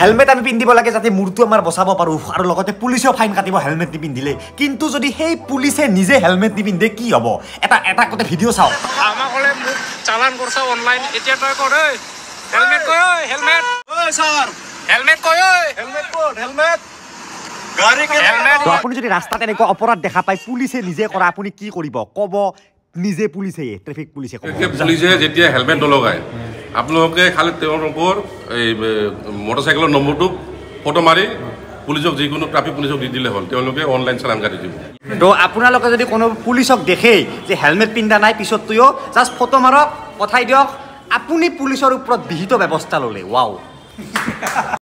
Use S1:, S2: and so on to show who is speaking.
S1: Helmet আমি পিন্ধিব লাগে যাতে মূৰটো আমাৰ বচাব পাৰোঁ। আৰু লগতে পুলিচেও ফাইন কাটিব হেলমেট নিপিন্ধিলে। কিন্তু যদি সেই পুলিচে নিজে হেলমেট নিপিন্ধে কি হ'ব? এটা এটা গোটে ভিডিঅ' চাওক
S2: আমাক হ'লে মোক চালান কৰিছা অনলাইন এতিয়া তই কৰ ঐ? হেলমেট কৈ ঐ হেলমেট।
S3: স্যার
S2: হেলমেট কৈ ঐ।
S3: Helmet code helmet. গাড়ি কে
S2: হেলমেট।
S1: তো আপুনি যদি ৰাস্তাত এনেকুৱা অপৰাধ দেখা পায় পুলিচে নিজে কৰা আপুনি কি কৰিব? ক'ব নিজে পুলিচে ট্ৰেফিক পুলিচে
S4: পুলিচে যেতিয়া হেলমেট নলগায় আপোনালোকে খালি তেওঁলোকৰ এই মটৰচাইকেলৰ নম্বৰটো ফটো মাৰি পুলিচক যিকোনো ট্ৰাফিক পুলিচক দি দিলে হ'ল। তেওঁলোকে অনলাইন চালান কাটি দিব।
S1: তো আপোনালোকে যদি কোনো পুলিচক দেখেই যে হেলমেট পিন্ধা নাই পিছত তৈও জাষ্ট ফটো মাৰক পঠাই দিয়ক। আপুনি পুলিচৰ ওপৰত বিহিত ব্যৱস্থা ল'লে। ৱাও